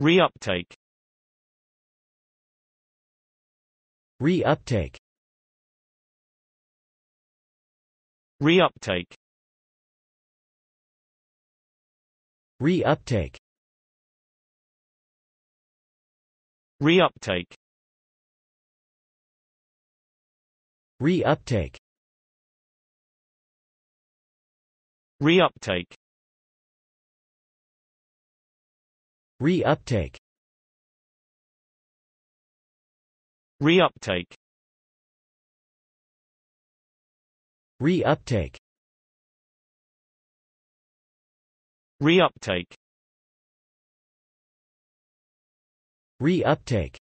Reuptake. Reuptake. Reuptake. Reuptake. Reuptake. Reuptake. Reuptake Reuptake. Reuptake. Reuptake. Reuptake. Reuptake